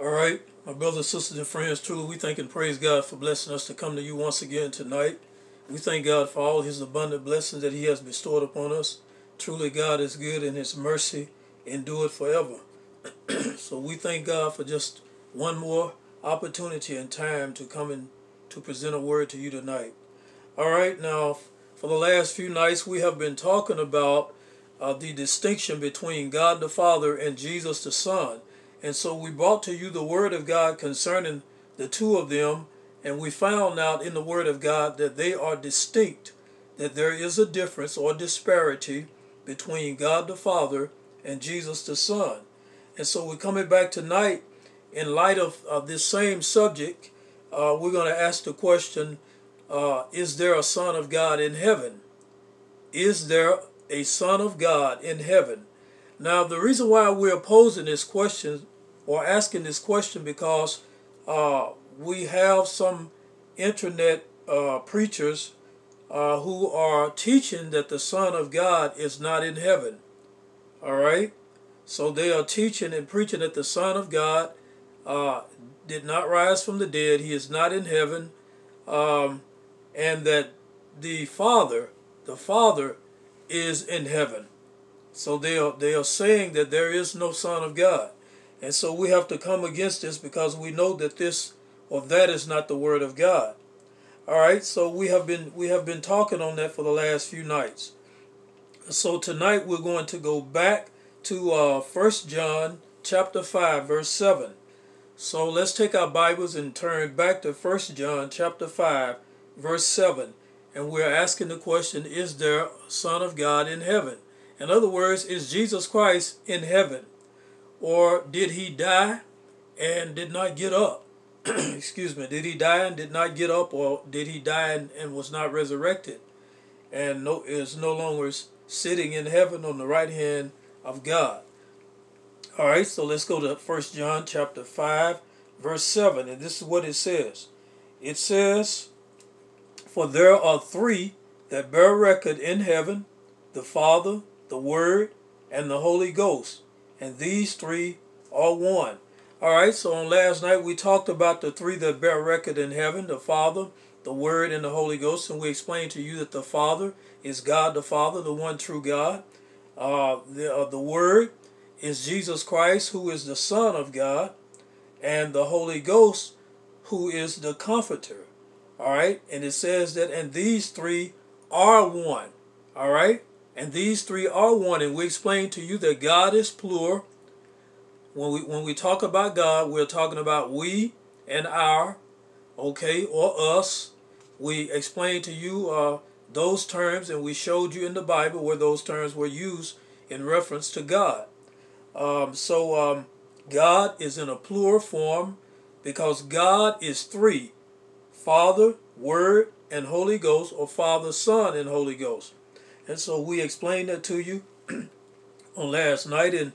All right, my brothers, sisters, and friends, truly we thank and praise God for blessing us to come to you once again tonight. We thank God for all his abundant blessings that he has bestowed upon us. Truly, God is good and his mercy endureth forever. so we thank God for just one more opportunity and time to come and to present a word to you tonight. All right, now for the last few nights we have been talking about uh, the distinction between God the Father and Jesus the Son. And so we brought to you the Word of God concerning the two of them, and we found out in the Word of God that they are distinct, that there is a difference or disparity between God the Father and Jesus the Son. And so we're coming back tonight in light of, of this same subject. Uh, we're going to ask the question uh, Is there a Son of God in heaven? Is there a Son of God in heaven? Now, the reason why we're posing this question or asking this question because uh, we have some internet uh, preachers uh, who are teaching that the Son of God is not in heaven. All right? So they are teaching and preaching that the Son of God uh, did not rise from the dead, he is not in heaven, um, and that the Father, the Father, is in heaven. So they are they are saying that there is no Son of God. And so we have to come against this because we know that this or that is not the word of God. All right, so we have been we have been talking on that for the last few nights. So tonight we're going to go back to uh, 1 John chapter 5 verse 7. So let's take our Bibles and turn back to 1 John chapter 5 verse 7. And we're asking the question, is there a Son of God in heaven? In other words, is Jesus Christ in heaven? Or did he die and did not get up? Excuse me, did he die and did not get up? Or did he die and, and was not resurrected? And no, is no longer sitting in heaven on the right hand of God. All right, so let's go to First John chapter 5, verse 7. And this is what it says. It says, For there are three that bear record in heaven, the Father, the Word, and the Holy Ghost. And these three are one. All right, so on last night we talked about the three that bear record in heaven, the Father, the Word, and the Holy Ghost. And we explained to you that the Father is God the Father, the one true God. Uh, the, uh, the Word is Jesus Christ, who is the Son of God, and the Holy Ghost, who is the Comforter. All right, and it says that, and these three are one. All right, and these three are one. And we explained to you that God is plural. When we when we talk about God, we're talking about we and our, okay, or us. We explained to you uh, those terms, and we showed you in the Bible where those terms were used in reference to God. Um, so um, God is in a plural form because God is three Father, Word, and Holy Ghost, or Father, Son, and Holy Ghost. And so we explained that to you on last night, and,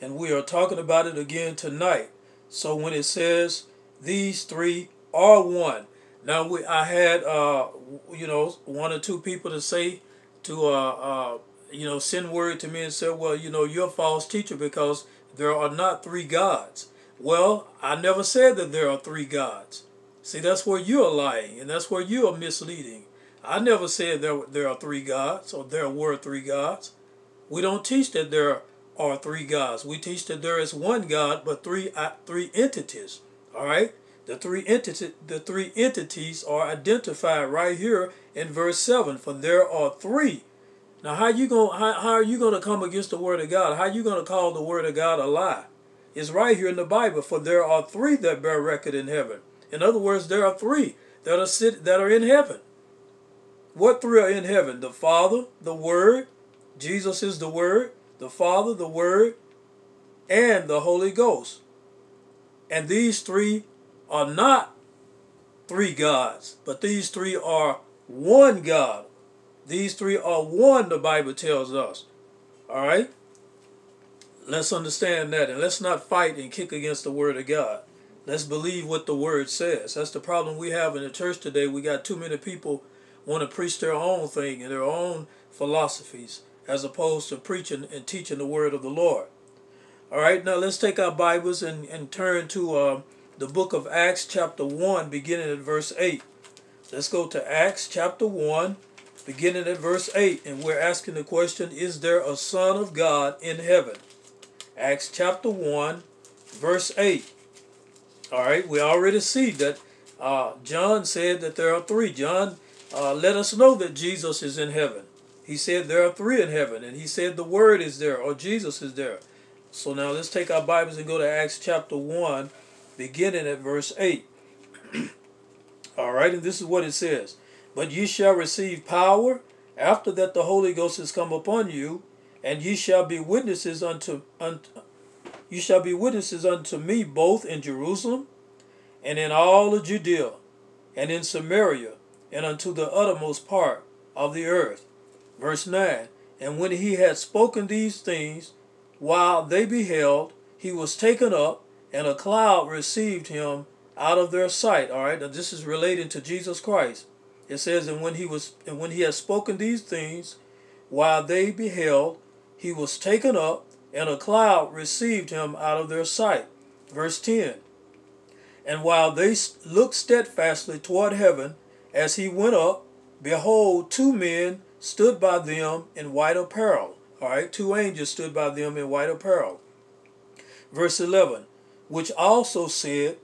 and we are talking about it again tonight. So when it says these three are one, now we I had uh, you know one or two people to say to uh, uh, you know, send word to me and say, well, you know, you're a false teacher because there are not three gods. Well, I never said that there are three gods. See, that's where you are lying and that's where you are misleading. I never said there, there are three gods or there were three gods. We don't teach that there are three gods. We teach that there is one God, but three uh, three entities. All right? The three entity, the three entities are identified right here in verse 7. For there are three now, how you going how, how are you going to come against the word of God? How are you going to call the word of God a lie? It's right here in the Bible. For there are three that bear record in heaven. In other words, there are three that are sit, that are in heaven. What three are in heaven? The Father, the Word, Jesus is the Word, the Father, the Word, and the Holy Ghost. And these three are not three gods, but these three are one God these three are one, the Bible tells us. All right? Let's understand that. And let's not fight and kick against the Word of God. Let's believe what the Word says. That's the problem we have in the church today. We got too many people want to preach their own thing and their own philosophies as opposed to preaching and teaching the Word of the Lord. All right, now let's take our Bibles and, and turn to uh, the book of Acts, chapter 1, beginning at verse 8. Let's go to Acts, chapter 1, beginning at verse 8. And we're asking the question Is there a Son of God in heaven? Acts, chapter 1, verse 8. All right, we already see that uh, John said that there are three. John uh, let us know that Jesus is in heaven. He said there are three in heaven, and he said the Word is there, or Jesus is there. So now let's take our Bibles and go to Acts chapter 1, beginning at verse 8. All right, and this is what it says But ye shall receive power after that the Holy Ghost has come upon you, and ye shall be witnesses unto, unto you shall be witnesses unto me both in Jerusalem and in all of Judea and in Samaria and unto the uttermost part of the earth. Verse 9 And when he had spoken these things, while they beheld, he was taken up, and a cloud received him out of their sight. All right, now this is relating to Jesus Christ. It says, and when he was, and when he had spoken these things, while they beheld, he was taken up, and a cloud received him out of their sight. Verse 10 And while they looked steadfastly toward heaven, as he went up, behold, two men stood by them in white apparel. All right, two angels stood by them in white apparel. Verse 11 Which also said,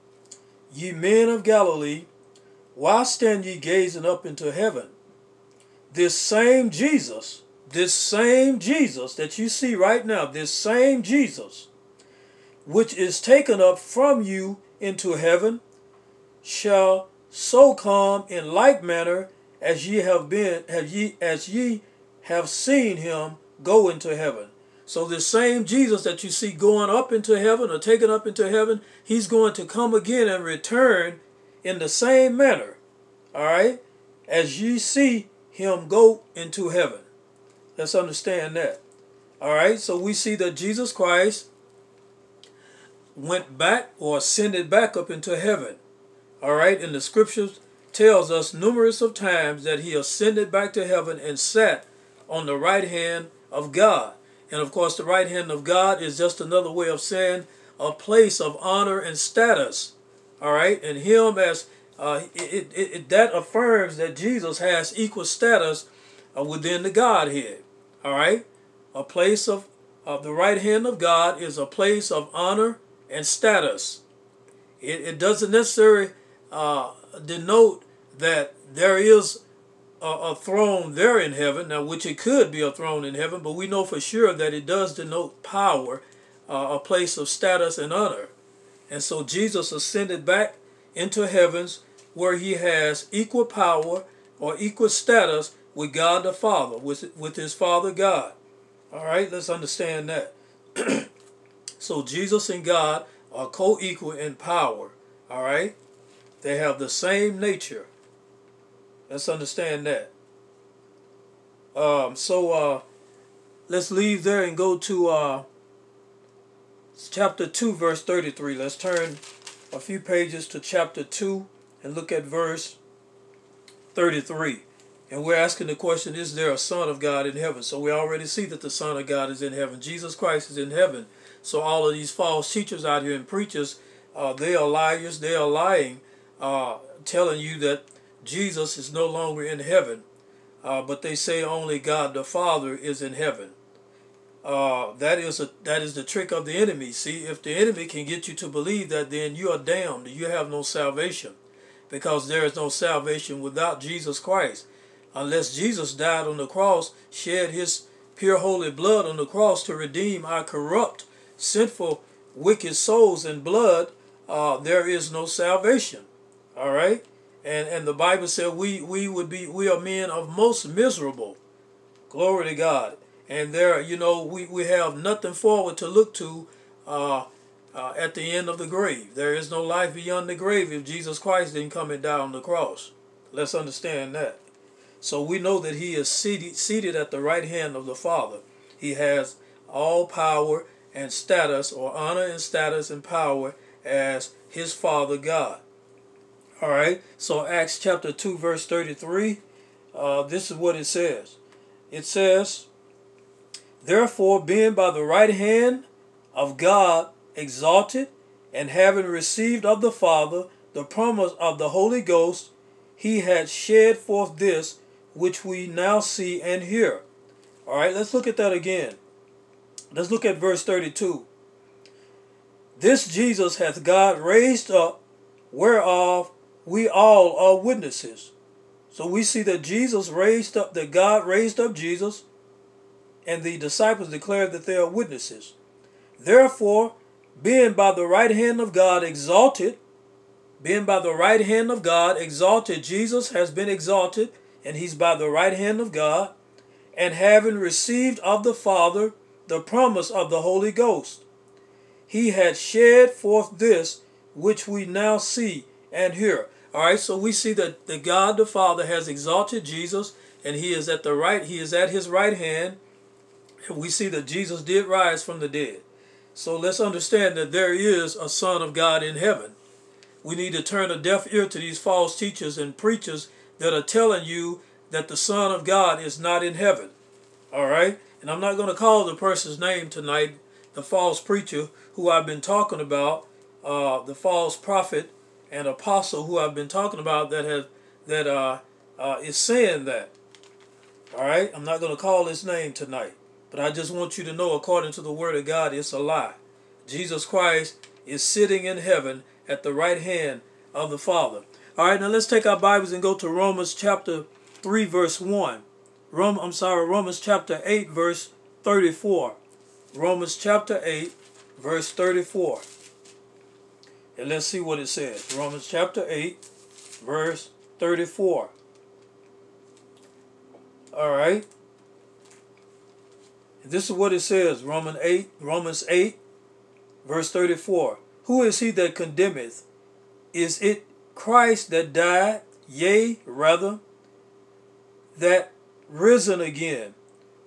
Ye men of Galilee, why stand ye gazing up into heaven? This same Jesus, this same Jesus that you see right now, this same Jesus, which is taken up from you into heaven, shall so come in like manner as ye have been, have ye as ye have seen him go into heaven. So the same Jesus that you see going up into heaven or taken up into heaven, he's going to come again and return in the same manner. All right? As you see him go into heaven. Let's understand that. All right? So we see that Jesus Christ went back or ascended back up into heaven. All right? And the scriptures tells us numerous of times that he ascended back to heaven and sat on the right hand of God. And of course, the right hand of God is just another way of saying a place of honor and status. All right, and him as uh, it, it, it, that affirms that Jesus has equal status uh, within the Godhead. All right, a place of of the right hand of God is a place of honor and status. It, it doesn't necessarily uh, denote that there is a, a, throne there in heaven, now which it could be a throne in heaven, but we know for sure that it does denote power, uh, a place of status and honor. And so Jesus ascended back into heavens where he has equal power or equal status with God the Father, with, with his Father God. All right, let's understand that. so Jesus and God are co-equal in power. All right, they have the same nature. Let's understand that. Um, so uh, let's leave there and go to uh, chapter 2, verse 33. Let's turn a few pages to chapter 2 and look at verse 33. And we're asking the question, is there a Son of God in heaven? So we already see that the Son of God is in heaven. Jesus Christ is in heaven. So all of these false teachers out here and preachers, uh, they are liars. They are lying, uh, telling you that Jesus is no longer in heaven, uh, but they say only God the Father is in heaven. Uh, that is a that is the trick of the enemy. See, if the enemy can get you to believe that, then you are damned. You have no salvation, because there is no salvation without Jesus Christ, unless Jesus died on the cross, shed His pure holy blood on the cross to redeem our corrupt, sinful, wicked souls and blood. Uh, there is no salvation. All right and and the Bible said we we would be we are men of most miserable. Glory to God. And there, you know, we, we have nothing forward to look to uh, uh, at the end of the grave. There is no life beyond the grave if Jesus Christ didn't come and die on the cross. Let's understand that. So we know that he is seated, seated at the right hand of the Father. He has all power and status, or honor and status and power as his Father God. All right. So Acts chapter 2 verse 33, uh, this is what it says. It says, Therefore being by the right hand of God exalted, and having received of the Father the promise of the Holy Ghost, he had shed forth this which we now see and hear. All right, let's look at that again. Let's look at verse 32. This Jesus hath God raised up, whereof we all are witnesses. So we see that Jesus raised up, that God raised up Jesus, and the disciples declared that they are witnesses. Therefore, being by the right hand of God exalted, being by the right hand of God exalted, Jesus has been exalted, and he's by the right hand of God, and having received of the Father the promise of the Holy Ghost, he had shed forth this which we now see and hear. All right, so we see that the God the Father has exalted Jesus, and he is at the right, he is at his right hand, and we see that Jesus did rise from the dead. So let's understand that there is a Son of God in heaven. We need to turn a deaf ear to these false teachers and preachers that are telling you that the Son of God is not in heaven. All right? And I'm not going to call the person's name tonight, the false preacher who I've been talking about, uh, the false prophet and apostle who I've been talking about that has that uh, uh, is saying that. All right? I'm not going to call his name tonight. But I just want you to know, according to the Word of God, it's a lie. Jesus Christ is sitting in heaven at the right hand of the Father. All right, now let's take our Bibles and go to Romans chapter 3, verse 1. Rome, I'm sorry, Romans chapter 8, verse 34. Romans chapter 8, verse 34. And let's see what it says. Romans chapter 8, verse 34. All right. This is what it says, Romans 8, Romans 8, verse 34. Who is he that condemneth? Is it Christ that died, yea, rather, that risen again,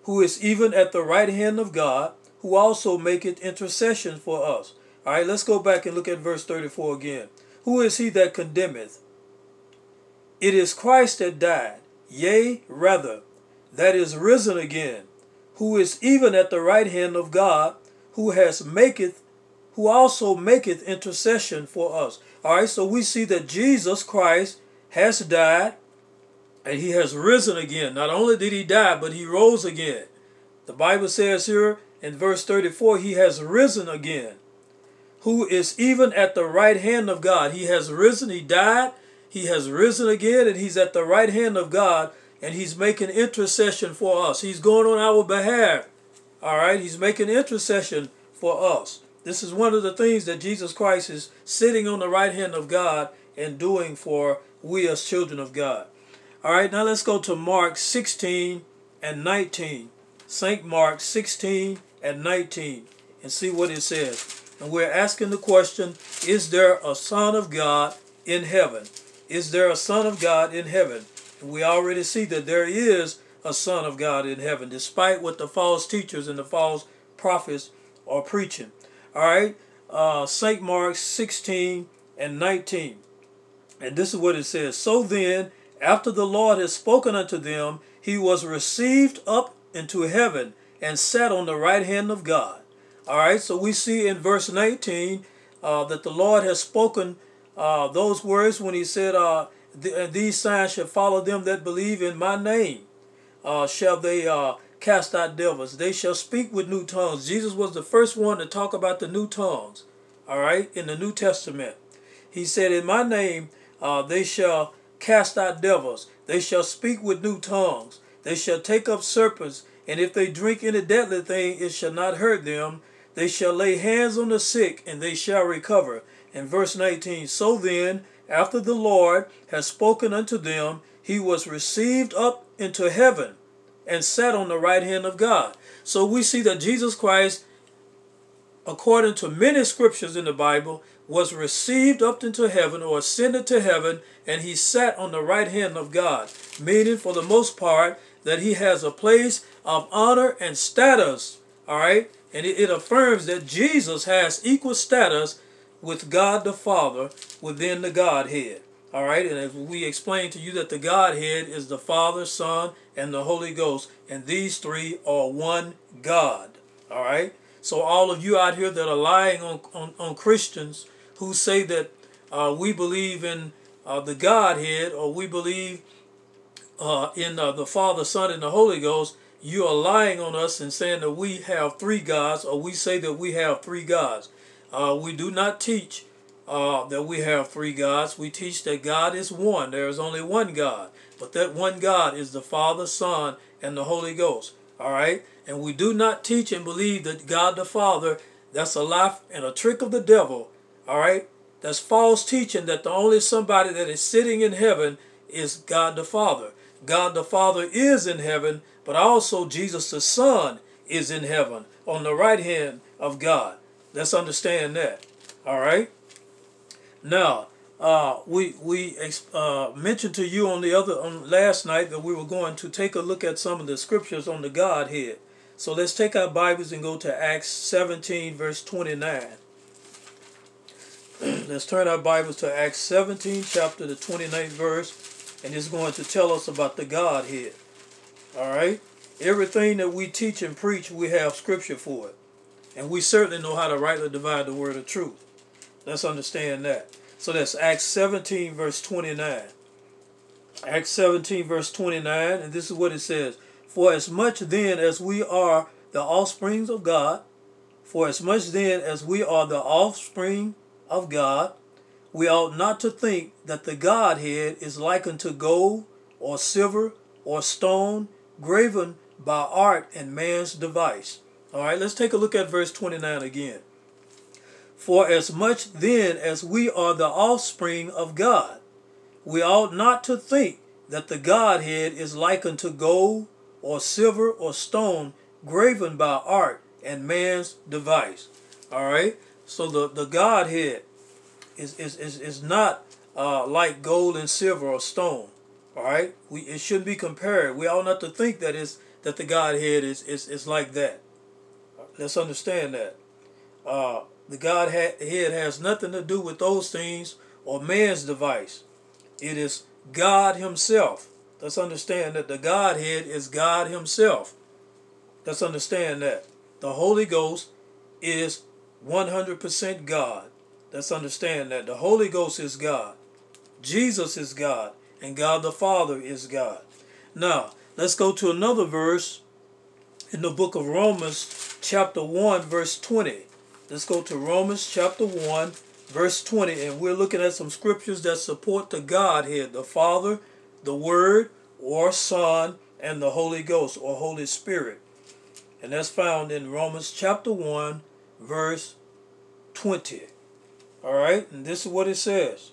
who is even at the right hand of God, who also maketh intercession for us. All right, let's go back and look at verse 34 again. Who is he that condemneth? It is Christ that died, yea, rather, that is risen again, who is even at the right hand of God, who has maketh, who also maketh intercession for us. All right, so we see that Jesus Christ has died and he has risen again. Not only did he die, but he rose again. The Bible says here in verse 34, he has risen again, who is even at the right hand of God. He has risen, he died, he has risen again, and he's at the right hand of God, and he's making intercession for us. He's going on our behalf. All right, he's making intercession for us. This is one of the things that Jesus Christ is sitting on the right hand of God and doing for we as children of God. All right, now let's go to Mark 16 and 19. St. Mark 16 and 19 and see what it says. And we're asking the question, is there a son of God in heaven? Is there a son of God in heaven? And we already see that there is a son of God in heaven, despite what the false teachers and the false prophets are preaching. All right, uh, St. Mark 16 and 19. And this is what it says. So then, after the Lord had spoken unto them, he was received up into heaven and sat on the right hand of God. All right, so we see in verse 19 uh, that the Lord has spoken uh, those words when he said, uh, These signs shall follow them that believe in my name. Uh, shall they uh, cast out devils? They shall speak with new tongues. Jesus was the first one to talk about the new tongues, all right, in the New Testament. He said, In my name uh, they shall cast out devils. They shall speak with new tongues. They shall take up serpents, and if they drink any deadly thing, it shall not hurt them. They shall lay hands on the sick, and they shall recover. In verse 19, so then, after the Lord has spoken unto them, he was received up into heaven and sat on the right hand of God. So we see that Jesus Christ, according to many scriptures in the Bible, was received up into heaven or ascended to heaven, and he sat on the right hand of God, meaning for the most part that he has a place of honor and status. All right, and it, it affirms that Jesus has equal status with God the Father within the Godhead. All right, and as we explained to you that the Godhead is the Father, Son, and the Holy Ghost, and these three are one God. All right, So all of you out here that are lying on, on, on Christians who say that uh, we believe in uh, the Godhead or we believe uh, in uh, the Father, Son, and the Holy Ghost, you are lying on us and saying that we have three gods or we say that we have three gods. Uh, we do not teach uh, that we have three gods. We teach that God is one. There is only one God. But that one God is the Father, Son, and the Holy Ghost. All right? And we do not teach and believe that God the Father, that's a lie and a trick of the devil. All right? That's false teaching that the only somebody that is sitting in heaven is God the Father. God the Father is in heaven, but also Jesus the Son is in heaven on the right hand of God. Let's understand that. All right? Now, uh, we we uh, mentioned to you on the other on last night that we were going to take a look at some of the scriptures on the Godhead. So let's take our Bibles and go to Acts 17, verse 29. let's turn our Bibles to Acts 17, chapter the 29th verse, and it's going to tell us about the Godhead. All right? Everything that we teach and preach, we have scripture for it. And we certainly know how to rightly divide the word of truth. Let's understand that. So that's Acts 17, verse 29. Acts 17, verse 29, and this is what it says For as much then as we are the offsprings of God, for as much then as we are the offspring of God, we ought not to think that the Godhead is like unto gold or silver or stone graven by art and man's device. All right, let's take a look at verse 29 again. For as much then as we are the offspring of God, we ought not to think that the Godhead is likened to gold or silver or stone graven by art and man's device. All right. So the, the Godhead is, is, is, is not uh, like gold and silver or stone. All right. We, it shouldn't be compared. We ought not to think that is that the Godhead is, is, is like that. Let's understand that. Uh, the Godhead has nothing to do with those things or man's device. It is God Himself. Let's understand that the Godhead is God Himself. Let's understand that. The Holy Ghost is 100% God. Let's understand that. The Holy Ghost is God. Jesus is God. And God the Father is God. Now, let's go to another verse in the book of Romans, chapter 1, verse 20. Let's go to Romans chapter 1, verse 20, and we're looking at some scriptures that support the Godhead, the Father, the Word, or Son, and the Holy Ghost, or Holy Spirit. And that's found in Romans chapter 1, verse 20. All right, and this is what it says.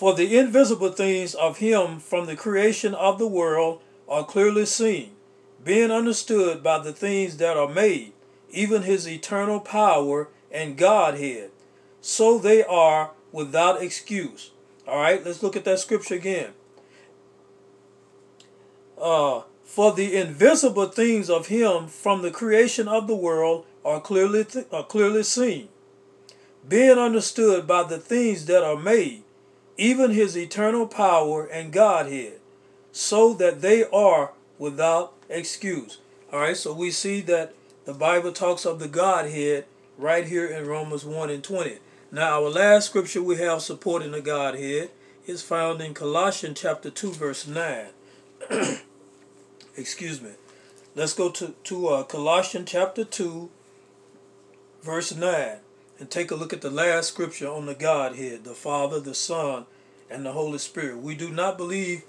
For the invisible things of him from the creation of the world are clearly seen, being understood by the things that are made even his eternal power and Godhead. So they are without excuse. All right, let's look at that scripture again. Uh, for the invisible things of him from the creation of the world are clearly are clearly seen, being understood by the things that are made, even his eternal power and Godhead, so that they are without excuse. All right, so we see that the Bible talks of the Godhead right here in Romans 1 and 20. Now, our last scripture we have supporting the Godhead is found in Colossians chapter 2, verse 9. Excuse me. Let's go to, to uh, Colossians chapter 2, verse 9, and take a look at the last scripture on the Godhead, the Father, the Son, and the Holy Spirit. We do not believe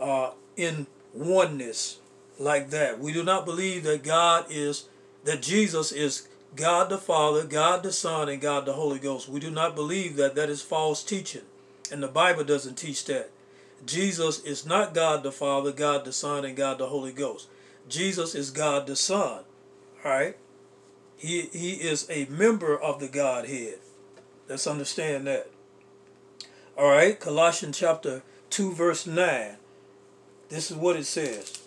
uh, in oneness like that. We do not believe that God is that Jesus is God the Father, God the Son, and God the Holy Ghost. We do not believe that that is false teaching, and the Bible doesn't teach that. Jesus is not God the Father, God the Son, and God the Holy Ghost. Jesus is God the Son. All right? He, he is a member of the Godhead. Let's understand that. All right, Colossians chapter 2, verse 9. This is what it says.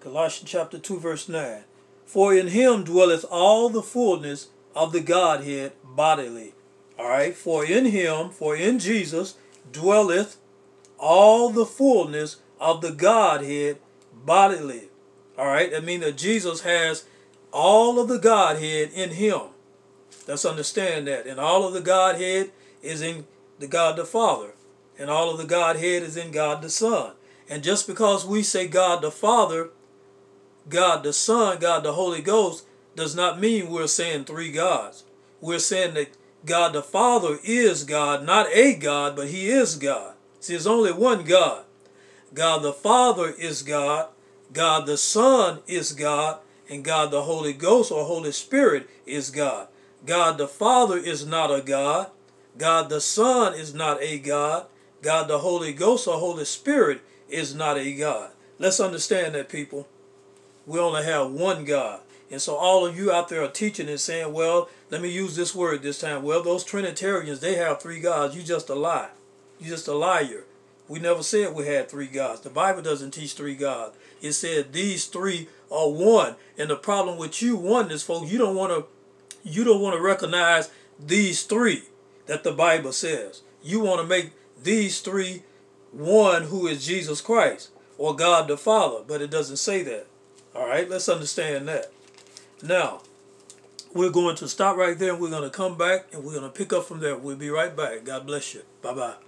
Colossians chapter 2, verse 9. For in him dwelleth all the fullness of the Godhead bodily. All right, for in him, for in Jesus, dwelleth all the fullness of the Godhead bodily. All right, that means that Jesus has all of the Godhead in him. Let's understand that. And all of the Godhead is in the God the Father. And all of the Godhead is in God the Son. And just because we say God the Father, God the Son, God the Holy Ghost, does not mean we're saying three gods. We're saying that God the Father is God, not a God, but He is God. See, there's only one God. God the Father is God, God the Son is God, and God the Holy Ghost or Holy Spirit is God. God the Father is not a God. God the Son is not a God. God the Holy Ghost or Holy Spirit is not a God. Let's understand that, people. We only have one God. And so all of you out there are teaching and saying, well, let me use this word this time. Well, those Trinitarians, they have three gods. You just a lie. You just a liar. We never said we had three gods. The Bible doesn't teach three gods. It said these three are one. And the problem with you oneness, folks, you don't want to you don't want to recognize these three that the Bible says. You want to make these three one who is Jesus Christ or God the Father, but it doesn't say that. All right, let's understand that. Now, we're going to stop right there and we're going to come back and we're going to pick up from there. We'll be right back. God bless you. Bye bye.